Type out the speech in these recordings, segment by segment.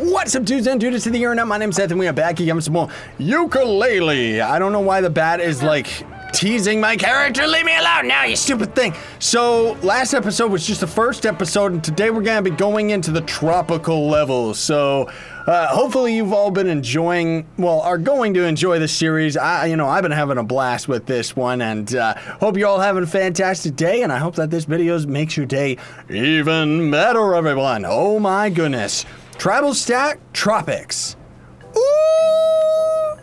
What's up, dudes and dudes to the internet? My name's Scythe, and we are back again with some more Yooka-Laylee. I don't know why the bat is like teasing my character. Leave me alone now, you stupid thing. So, last episode was just the first episode, and today we're gonna be going into the tropical levels. So, uh, hopefully, you've all been enjoying, well, are going to enjoy the series. I, you know, I've been having a blast with this one, and uh, hope you're all having a fantastic day. And I hope that this video makes your day even better, everyone. Oh my goodness. Tribal Stack Tropics. Ooh!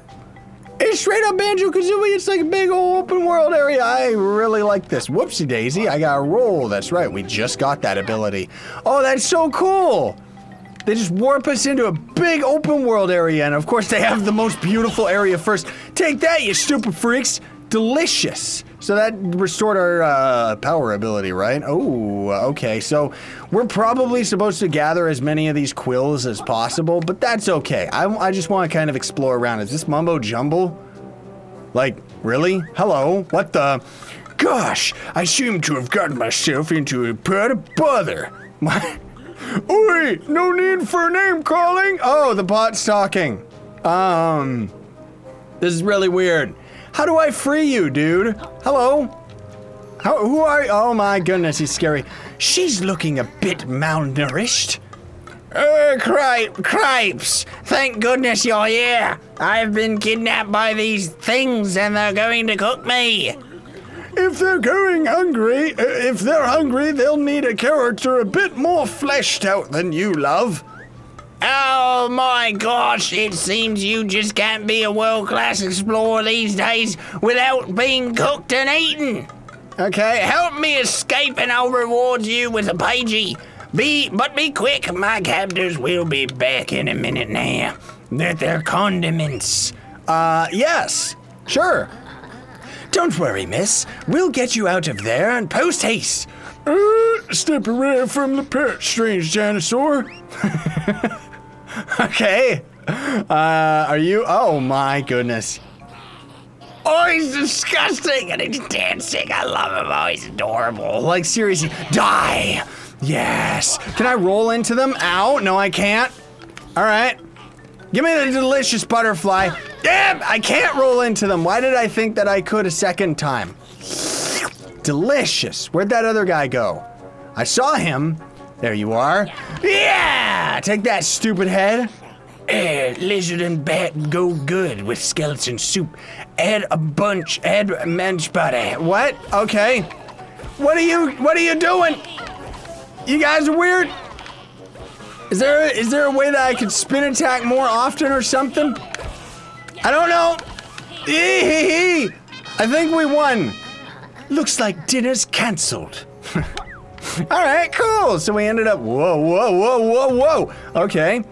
It's straight up Banjo Kazooie. It's like a big open world area. I really like this. Whoopsie daisy. I got a roll. That's right. We just got that ability. Oh, that's so cool. They just warp us into a big open world area. And of course, they have the most beautiful area first. Take that, you stupid freaks. Delicious. So that restored our uh, power ability, right? Oh, okay. So we're probably supposed to gather as many of these quills as possible, but that's okay. I, I just want to kind of explore around. Is this mumbo jumbo? Like, really? Hello? What the? Gosh, I seem to have gotten myself into a pot of bother. My. Oi! No need for name calling! Oh, the bot's talking. Um. This is really weird. How do I free you, dude? Hello? How, who are you? Oh my goodness, he's scary. She's looking a bit malnourished. Uh, cripe, cripes! Thank goodness you're here! I've been kidnapped by these things and they're going to cook me! If they're going hungry, uh, if they're hungry, they'll need a character a bit more fleshed out than you, love. Oh my gosh, it seems you just can't be a world class explorer these days without being cooked and eaten. Okay, help me escape and I'll reward you with a pagey. Be but be quick, my captors will be back in a minute now. They're condiments. Uh yes, sure. Don't worry, miss. We'll get you out of there and post haste. Uh, step away from the pet, strange dinosaur. okay. Uh, are you? Oh my goodness. Oh, he's disgusting and he's dancing. I love him. Oh, he's adorable. Like, seriously, die. Yes. Can I roll into them? Ow. No, I can't. All right. Give me the delicious butterfly. Damn, I can't roll into them. Why did I think that I could a second time? Delicious. Where'd that other guy go? I saw him. There you are. Yeah! Take that, stupid head. Eh, lizard and bat go good with skeleton soup. Add a bunch, add mensch butter. What? Okay. What are you, what are you doing? You guys are weird. Is there, is there a way that I could spin attack more often or something? I don't know. I think we won. Looks like dinner's cancelled. All right, cool. So we ended up. Whoa, whoa, whoa, whoa, whoa. Okay.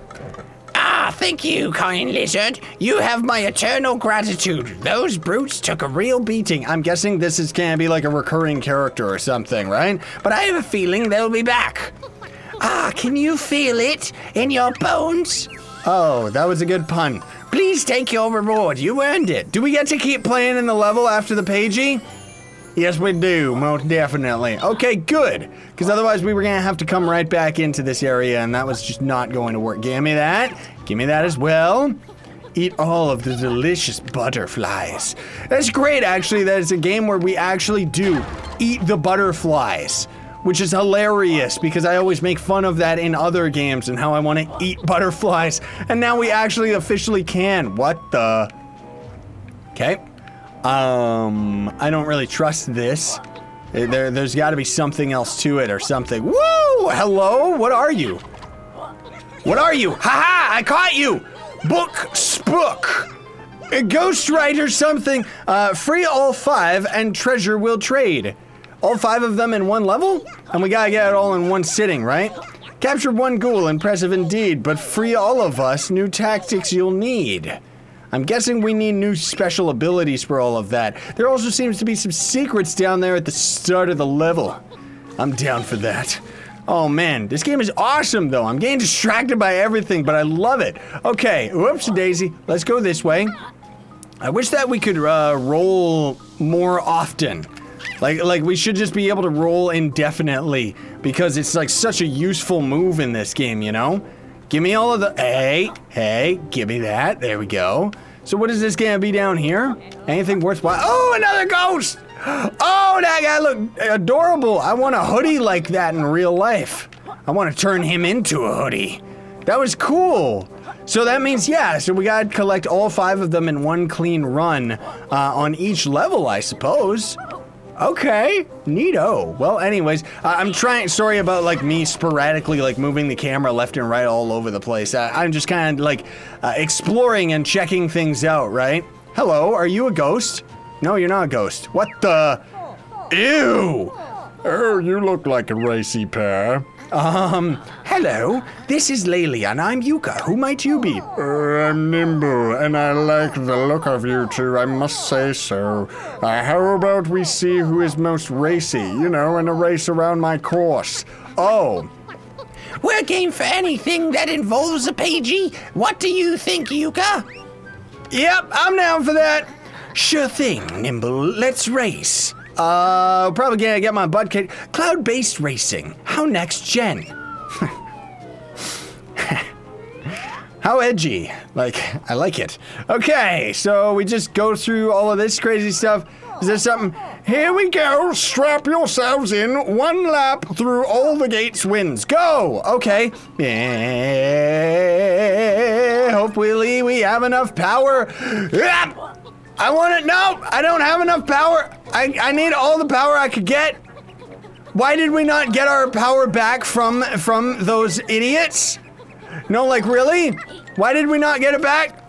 Ah, thank you, kind lizard. You have my eternal gratitude. Those brutes took a real beating. I'm guessing this is gonna be like a recurring character or something, right? But I have a feeling they'll be back. Ah, can you feel it in your bones? Oh, that was a good pun. Please take your reward. You earned it. Do we get to keep playing in the level after the pagey? Yes, we do, most definitely. Okay, good. Because otherwise we were going to have to come right back into this area, and that was just not going to work. Give me that. Give me that as well. Eat all of the delicious butterflies. That's great, actually, that it's a game where we actually do eat the butterflies. Which is hilarious, because I always make fun of that in other games and how I want to eat butterflies. And now we actually officially can. What the? Okay. Um, I don't really trust this. There, there's got to be something else to it or something. Woo! Hello? What are you? What are you? Haha! -ha, I caught you! Book spook! A ghost writer something. Uh, free all five and treasure will trade. All five of them in one level? And we gotta get it all in one sitting, right? Captured one ghoul, impressive indeed, but free all of us, new tactics you'll need. I'm guessing we need new special abilities for all of that. There also seems to be some secrets down there at the start of the level. I'm down for that. Oh man, this game is awesome though. I'm getting distracted by everything, but I love it. Okay, whoops daisy. Let's go this way. I wish that we could uh, roll more often. Like, like we should just be able to roll indefinitely because it's like such a useful move in this game, you know? Give me all of the, hey, hey, give me that. There we go. So what is this gonna be down here? Anything worthwhile? Oh, another ghost! Oh, that guy look adorable. I want a hoodie like that in real life. I want to turn him into a hoodie. That was cool. So that means, yeah, so we gotta collect all five of them in one clean run uh, on each level, I suppose. Okay, neato. Well, anyways, uh, I'm trying, sorry about like me sporadically like moving the camera left and right all over the place. Uh, I'm just kind of like uh, exploring and checking things out, right? Hello, are you a ghost? No, you're not a ghost. What the? Ew! Oh, you look like a racy pair. Um, hello, this is Laylee and I'm Yooka. Who might you be? Uh, I'm Nimble, and I like the look of you two, I must say so. Uh, how about we see who is most racy, you know, in a race around my course? Oh, We're game for anything that involves a pagey. What do you think, Yooka? yep, I'm down for that. Sure thing, Nimble. Let's race. Uh, probably gonna get my butt kicked. Cloud-based racing. How next gen? How edgy. Like, I like it. Okay, so we just go through all of this crazy stuff. Is there something? Here we go, strap yourselves in. One lap through all the gates wins. Go! Okay. Hopefully we have enough power. I want it. No, I don't have enough power. I, I need all the power I could get. Why did we not get our power back from from those idiots? No, like really? Why did we not get it back?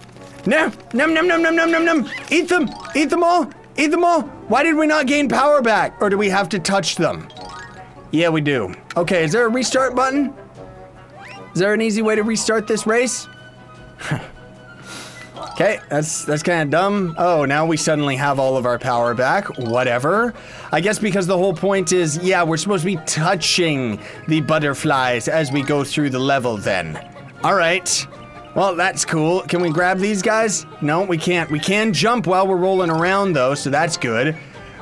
No, num num num num num num num. Eat them. Eat them all. Eat them all. Why did we not gain power back? Or do we have to touch them? Yeah, we do. Okay, is there a restart button? Is there an easy way to restart this race? Okay, that's that's kind of dumb. Oh, now we suddenly have all of our power back. Whatever. I guess because the whole point is, yeah, we're supposed to be touching the butterflies as we go through the level then. All right. Well, that's cool. Can we grab these guys? No, we can't. We can jump while we're rolling around though, so that's good.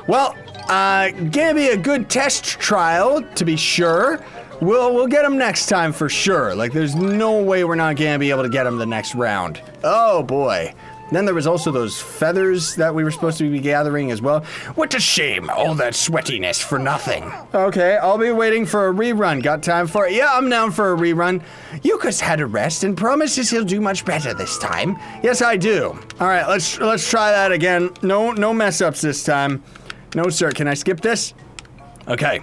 Well, uh, gonna be a good test trial to be sure. We'll we'll get them next time for sure. Like, there's no way we're not gonna be able to get them the next round. Oh boy. Then there was also those feathers that we were supposed to be gathering as well. What a shame, all that sweatiness for nothing. Okay, I'll be waiting for a rerun. Got time for it? Yeah, I'm down for a rerun. Yooka's had a rest and promises he'll do much better this time. Yes, I do. All right, let's let's try that again. No no mess ups this time. No sir. Can I skip this? Okay,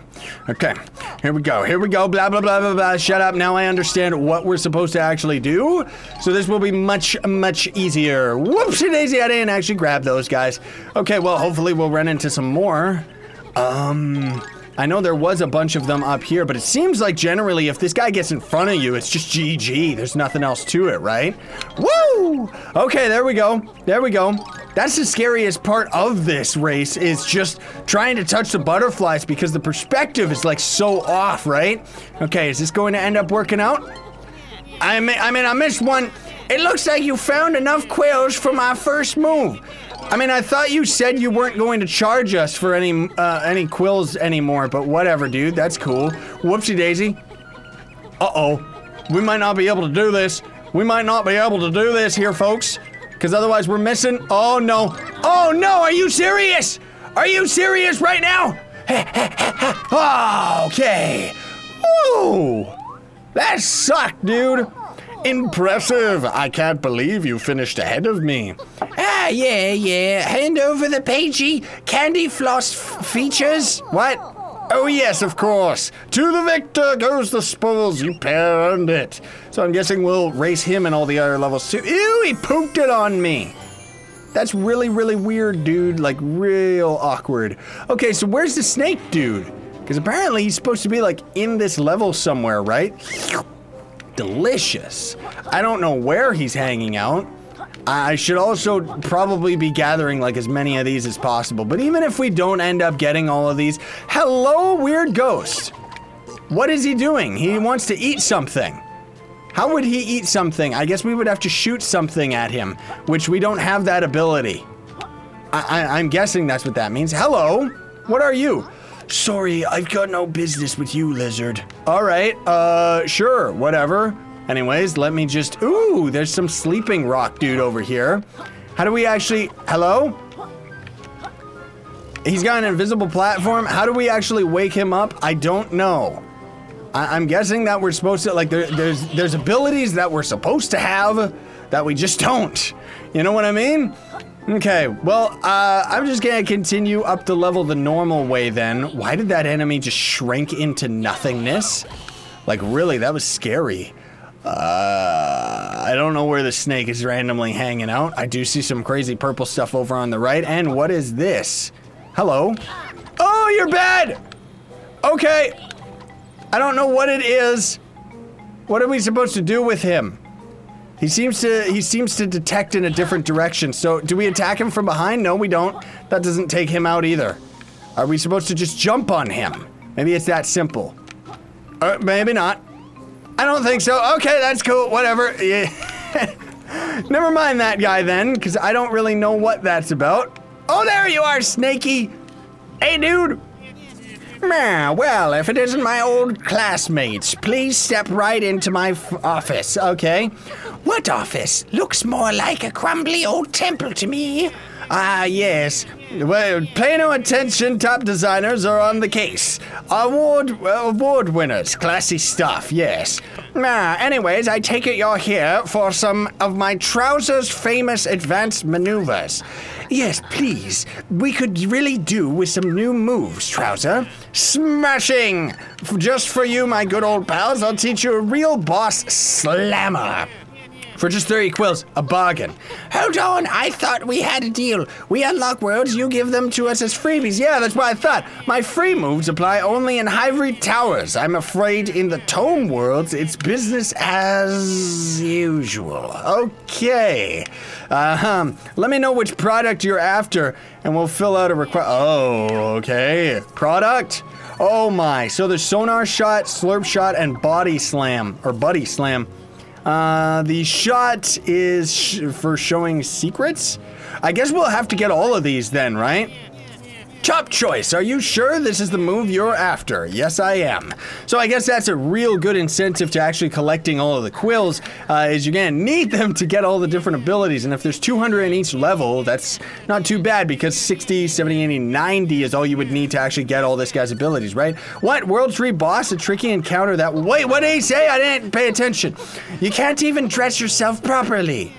okay, here we go, here we go, blah, blah, blah, blah, blah, shut up, now I understand what we're supposed to actually do, so this will be much, much easier. Whoopsie daisy, I didn't actually grab those guys. Okay, well, hopefully we'll run into some more. Um, I know there was a bunch of them up here, but it seems like generally if this guy gets in front of you, it's just GG, there's nothing else to it, right? Woo! Okay, there we go, there we go. That's the scariest part of this race is just trying to touch the butterflies because the perspective is like so off, right? Okay, is this going to end up working out? I mean, I mean, I missed one. It looks like you found enough quails for my first move. I mean, I thought you said you weren't going to charge us for any uh, any quills anymore, but whatever, dude. That's cool. Whoopsie daisy. Uh-oh. We might not be able to do this. We might not be able to do this here, folks. Because otherwise we're missing. Oh, no. Oh, no. Are you serious? Are you serious right now? okay. Woo. That sucked, dude. Impressive. I can't believe you finished ahead of me. Ah, yeah, yeah. Hand over the pagey candy floss f- features. What? Oh, yes, of course. To the victor goes the spoils. You pair earned it. So I'm guessing we'll race him and all the other levels too. Ew, he pooped it on me. That's really, really weird, dude. Like, real awkward. Okay, so where's the snake dude? Because apparently he's supposed to be, like, in this level somewhere, right? Delicious. I don't know where he's hanging out. I should also probably be gathering like as many of these as possible. But even if we don't end up getting all of these, hello, weird ghost. What is he doing? He wants to eat something. How would he eat something? I guess we would have to shoot something at him, which we don't have that ability. I, am guessing that's what that means. Hello, what are you? Sorry, I've got no business with you, lizard. All right, uh, sure, whatever. Anyways, let me just. Ooh, there's some sleeping rock dude over here. How do we actually. Hello? He's got an invisible platform. How do we actually wake him up? I don't know. I- am guessing that we're supposed to like there, there's there's abilities that we're supposed to have that we just don't. You know what I mean? Okay, well, uh, I'm just gonna continue up the level the normal way then. Why did that enemy just shrink into nothingness? Like, really, that was scary. Uh, I don't know where the snake is randomly hanging out. I do see some crazy purple stuff over on the right. And what is this? Hello? Oh, you're bad! Okay. I don't know what it is. What are we supposed to do with him? He seems to he seems to detect in a different direction. So do we attack him from behind? No, we don't. That doesn't take him out either. Are we supposed to just jump on him? Maybe it's that simple. Uh, maybe not. I don't think so. Okay, that's cool. Whatever. Yeah. Never mind that guy then, because I don't really know what that's about. Oh, there you are, Snaky. Hey, dude. Well, if it isn't my old classmates, please step right into my office, okay? What office? Looks more like a crumbly old temple to me. Ah, yes. Well, pay no attention. Top designers are on the case. Award award winners. Classy stuff, yes. Ah, anyways, I take it you're here for some of my Trowzer's famous advanced maneuvers. Yes, please. We could really do with some new moves, Trowzer. Smashing! Just for you, my good old pals, I'll teach you a real boss slammer. For just 30 quills, a bargain. Hold on, I thought we had a deal. We unlock worlds, you give them to us as freebies. Yeah, that's what I thought. My free moves apply only in Hivory Towers. I'm afraid in the Tome worlds, it's business as usual. Okay. Uh-huh. Let me know which product you're after, and we'll fill out a request. Oh, okay. Product? Oh my. So there's Sonar Shot, Slurp Shot, and Body Slam, or Buddy Slam. Uh, the shot is sh for showing secrets. I guess we'll have to get all of these then, right? Chop choice, are you sure this is the move you're after? Yes, I am. So I guess that's a real good incentive to actually collecting all of the quills, uh, is you're gonna need them to get all the different abilities. And if there's 200 in each level, that's not too bad because 60, 70, 80, 90 is all you would need to actually get all this guy's abilities, right? What? World Tree boss? A tricky encounter that- Wait, what did he say? I didn't pay attention. You can't even dress yourself properly.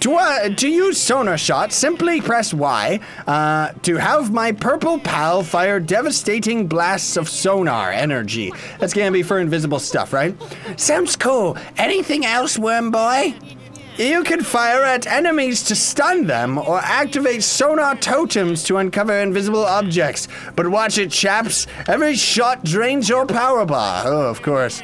To, uh, to use sonar shot, simply press Y. Uh, to have my purple pal fire devastating blasts of sonar energy. That's gonna be for invisible stuff, right? Sounds cool. Anything else, worm boy? You can fire at enemies to stun them or activate sonar totems to uncover invisible objects. But watch it, chaps. Every shot drains your power bar. Oh, of course.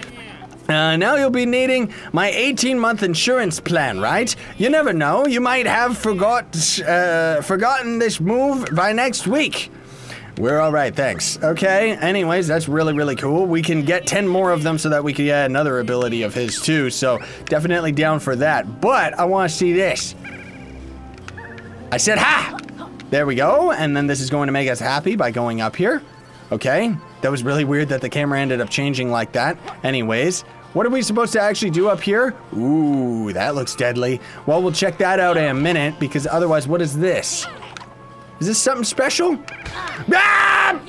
Uh, now you'll be needing my 18 month insurance plan, right? You never know, you might have forgot, uh, forgotten this move by next week. We're all right, thanks. Okay, anyways, that's really, really cool. We can get 10 more of them so that we can get another ability of his too, so definitely down for that. But I want to see this. I said, ha! There we go, and then this is going to make us happy by going up here. Okay, that was really weird that the camera ended up changing like that. Anyways, what are we supposed to actually do up here? Ooh, that looks deadly. Well, we'll check that out in a minute, because otherwise, what is this? Is this something special? Ah!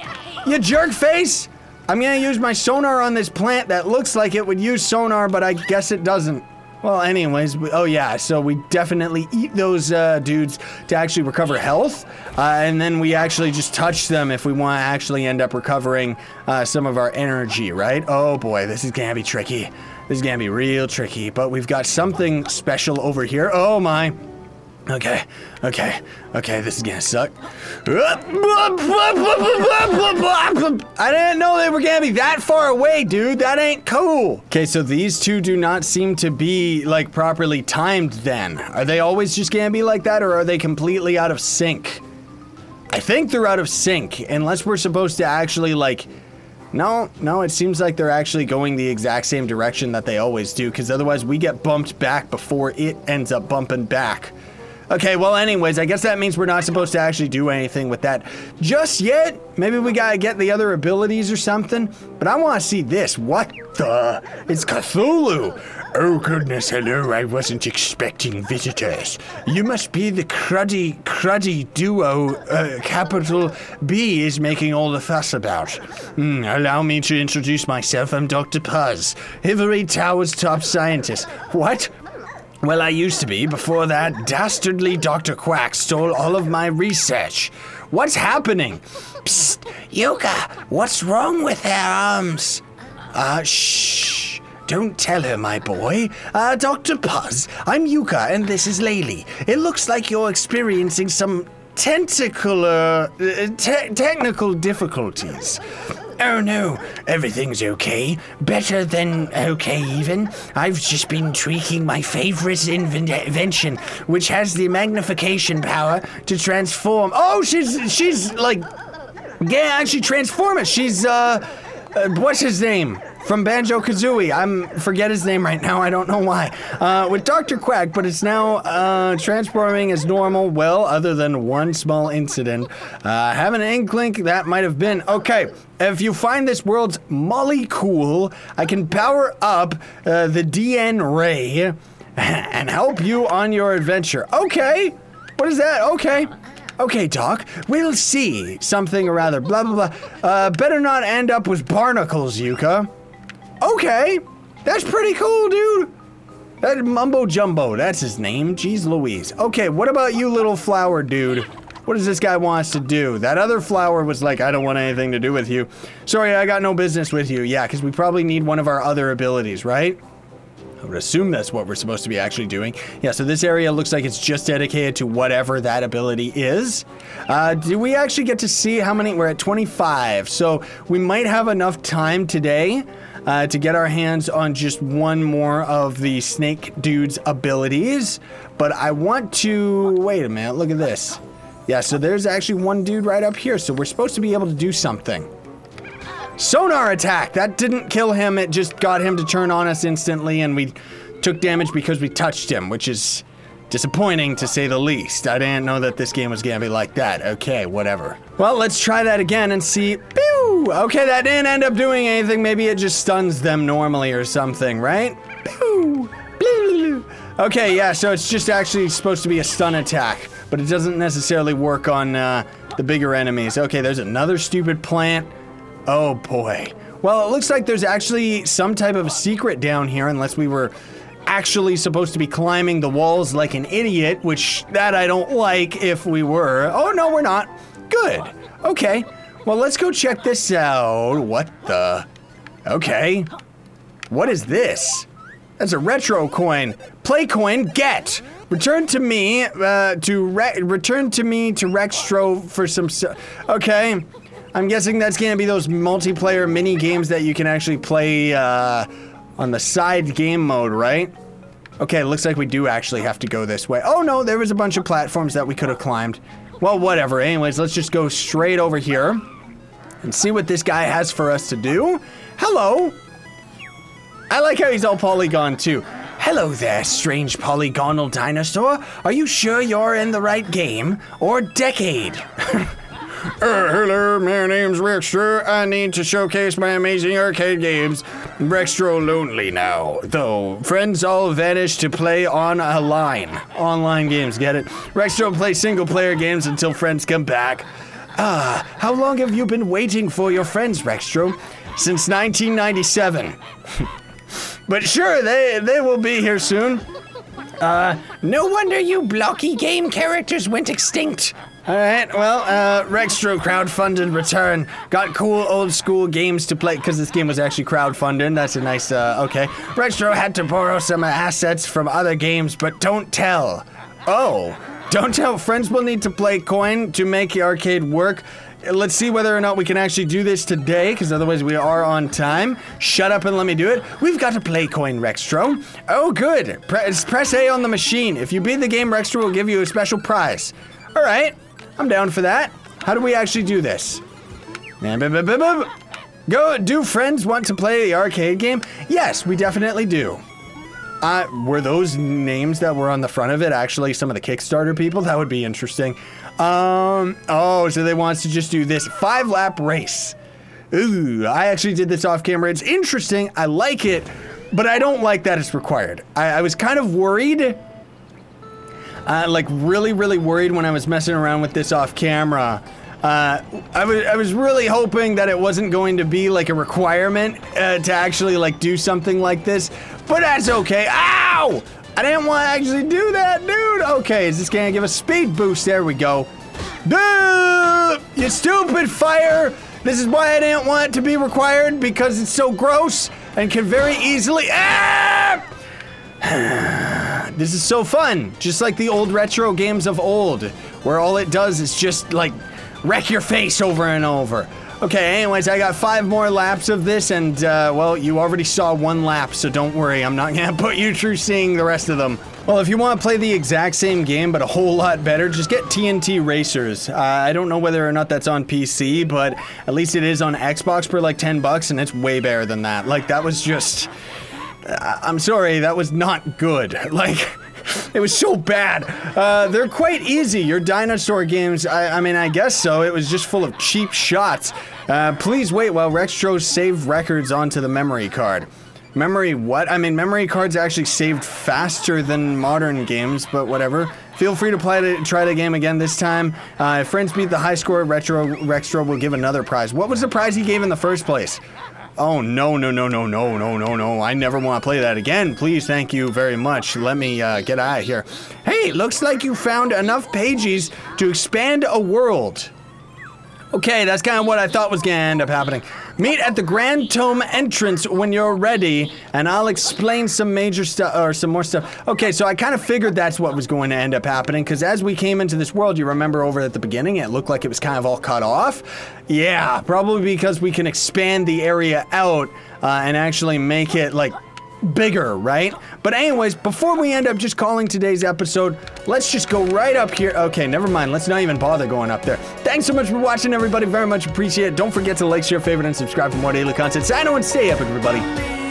You jerk face! I'm gonna use my sonar on this plant that looks like it would use sonar, but I guess it doesn't. Well, anyways, we, oh yeah, so we definitely eat those uh, dudes to actually recover health, uh, and then we actually just touch them if we want to actually end up recovering uh, some of our energy, right? Oh boy, this is gonna be tricky. This is gonna be real tricky, but we've got something special over here. Oh my. Okay, okay, okay, this is gonna suck. I didn't know they were gonna be that far away, dude. That ain't cool. Okay, so these two do not seem to be like properly timed then. Are they always just gonna be like that or are they completely out of sync? I think they're out of sync, unless we're supposed to actually like no, no, it seems like they're actually going the exact same direction that they always do, because otherwise we get bumped back before it ends up bumping back. Okay, well, anyways, I guess that means we're not supposed to actually do anything with that just yet. Maybe we gotta get the other abilities or something. But I wanna see this. What the? It's Cthulhu. Oh, goodness, hello. I wasn't expecting visitors. You must be the cruddy, cruddy duo uh, capital B is making all the fuss about. Hmm, allow me to introduce myself. I'm Dr. Puzz, Hivory Tower's top scientist. What? Well, I used to be. Before that, dastardly Dr. Quack stole all of my research. What's happening? Psst, Yooka, what's wrong with her arms? Uh, shh. Don't tell her, my boy. Uh, Dr. Puzz, I'm Yooka, and this is Laylee. It looks like you're experiencing some tentacular, uh, te- technical difficulties. Oh no, everything's okay. Better than okay, even. I've just been tweaking my favorite inven- invention, which has the magnification power to transform. Oh, she's she's like, yeah, actually transform it. She's uh, uh what's his name? From Banjo Kazooie. I'm forget his name right now. I don't know why. Uh, with Dr. Quack, but it's now uh, transforming as normal. Well, other than one small incident, uh, have an inkling that might have been okay. If you find this world's Mollycool, I can power up uh, the DN Ray and help you on your adventure. Okay. What is that? Okay. Okay, Doc, we'll see. Something or rather, blah, blah, blah. Uh, better not end up with barnacles, Yooka. Okay, that's pretty cool, dude. That Mumbo Jumbo, that's his name. Jeez Louise. Okay, what about you, little flower dude? What does this guy want us to do? That other flower was like, I don't want anything to do with you. Sorry, I got no business with you. Yeah, because we probably need one of our other abilities, right? I would assume that's what we're supposed to be actually doing. Yeah, so this area looks like it's just dedicated to whatever that ability is. Uh, do we actually get to see how many? We're at 25, so we might have enough time today uh, to get our hands on just one more of the snake dude's abilities. But I want to. Wait a minute, look at this. Yeah, so there's actually one dude right up here, so we're supposed to be able to do something. Sonar attack! That didn't kill him, it just got him to turn on us instantly, and we took damage because we touched him, which is disappointing to say the least. I didn't know that this game was gonna be like that. Okay, whatever. Well, let's try that again and see. Pew! Okay, that didn't end up doing anything. Maybe it just stuns them normally or something, right? Pew! Okay, yeah, so it's just actually supposed to be a stun attack, but it doesn't necessarily work on uh, the bigger enemies. Okay, there's another stupid plant. Oh boy. Well, it looks like there's actually some type of secret down here, unless we were actually supposed to be climbing the walls like an idiot, which that I don't like if we were. Oh, no, we're not. Good. Okay. Well, let's go check this out. What the? Okay. What is this? That's a retro coin. Play coin, get. Return to me, uh, to re return to me to Rextro for some. okay. I'm guessing that's gonna be those multiplayer mini games that you can actually play uh, on the side game mode, right? Okay, looks like we do actually have to go this way. Oh no, there was a bunch of platforms that we could have climbed. Well, whatever. Anyways, let's just go straight over here and see what this guy has for us to do. Hello. I like how he's all polygon too. Hello there, strange polygonal dinosaur. Are you sure you're in the right game or decade? Uh, hello, my name's Rextro. I need to showcase my amazing arcade games. Rextro lonely now, though. Friends all vanished to play on a line. Online games, get it? Rextro plays single player games until friends come back. Ah, how long have you been waiting for your friends, Rextro? Since 1997. but sure, they, they will be here soon. Uh, no wonder you blocky game characters went extinct. All right, well, uh, Rextro crowdfunded return. Got cool old school games to play, because this game was actually crowdfunded. That's a nice, uh, okay. Rextro had to borrow some assets from other games, but don't tell. Oh, don't tell. Friends will need to play coin to make the arcade work. Let's see whether or not we can actually do this today, because otherwise we are on time. Shut up and let me do it. We've got to play coin, Rextro. Oh, good. Press, press A on the machine. If you beat the game, Rextro will give you a special prize. All right. I'm down for that. How do we actually do this? Go, do friends want to play the arcade game? Yes, we definitely do. Uh, were those names that were on the front of it actually some of the Kickstarter people? That would be interesting. Um, oh, so they want to just do this five lap race. Ooh, I actually did this off camera. It's interesting. I like it, but I don't like that it's required. I, I was kind of worried. Uh, like really, really worried when I was messing around with this off camera. Uh, I was I was really hoping that it wasn't going to be like a requirement uh, to actually like do something like this, but that's okay. Ow! I didn't want to actually do that, dude. Okay, is this gonna give a speed boost? There we go. Duh! You stupid fire! This is why I didn't want it to be required because it's so gross and can very easily. Ah! this is so fun, just like the old retro games of old, where all it does is just like wreck your face over and over. Okay, anyways, I got five more laps of this, and, uh, well, you already saw one lap, so don't worry, I'm not gonna put you through seeing the rest of them. Well, if you want to play the exact same game, but a whole lot better, just get TNT Racers. Uh, I don't know whether or not that's on PC, but at least it is on Xbox for like 10 bucks, and it's way better than that. Like, that was just... I I'm sorry, that was not good. Like... It was so bad. Uh, they're quite easy. Your dinosaur games, I, I, mean, I guess so. It was just full of cheap shots. Uh, please wait while Rextro save records onto the memory card. Memory what? I mean, memory cards actually saved faster than modern games, but whatever. Feel free to play to try the game again this time. Uh, if friends beat the high score, Retro Rextro will give another prize. What was the prize he gave in the first place? Oh, no, no, no, no, no, no, no, no. I never want to play that again. Please, thank you very much. Let me uh, get out of here. Hey, looks like you found enough pages to expand a world. Okay, that's kind of what I thought was gonna end up happening. Meet at the Grand Tome entrance when you're ready, and I'll explain some major stuff, or some more stuff. Okay, so I kind of figured that's what was going to end up happening, because as we came into this world, you remember over at the beginning, it looked like it was kind of all cut off? Yeah, probably because we can expand the area out, uh, and actually make it, like, bigger, right? But anyways, before we end up just calling today's episode, let's just go right up here. Okay, never mind. Let's not even bother going up there. Thanks so much for watching, everybody. Very much appreciate it. Don't forget to like, share, favorite, and subscribe for more daily content. Sign on and stay epic, everybody.